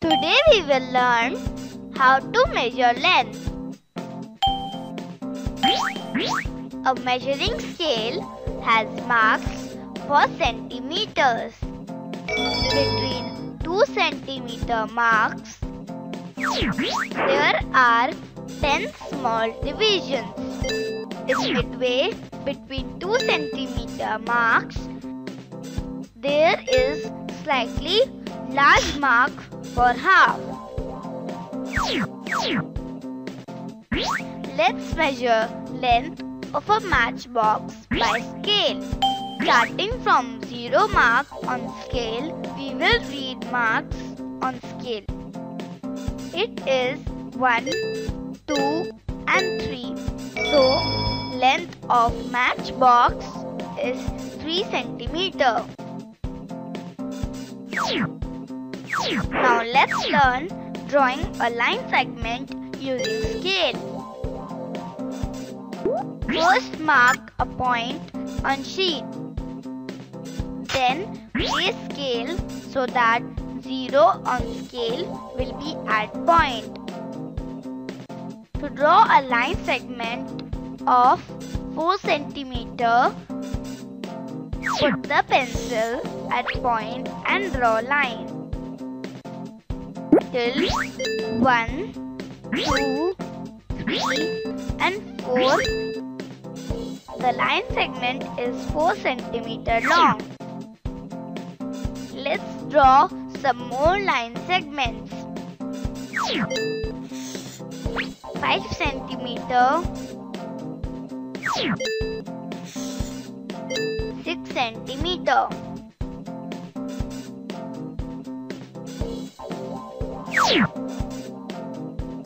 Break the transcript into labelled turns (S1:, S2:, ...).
S1: Today we will learn how to measure length. A measuring scale has marks for centimeters. Between 2 centimeter marks, there are 10 small divisions. In midway between 2 centimeter marks, there is slightly large mark for half. Let's measure length of a matchbox by scale. Starting from 0 mark on scale, we will read marks on scale. It is 1, 2 and 3. So, length of matchbox is 3 centimeter. Now let's learn drawing a line segment using scale. First mark a point on sheet. Then place scale so that 0 on scale will be at point. To draw a line segment of 4 cm, put the pencil at point and draw line. Till 1, 2, 3 and 4. The line segment is 4 cm long. Let's draw some more line segments. 5 centimeter 6 centimeter
S2: よ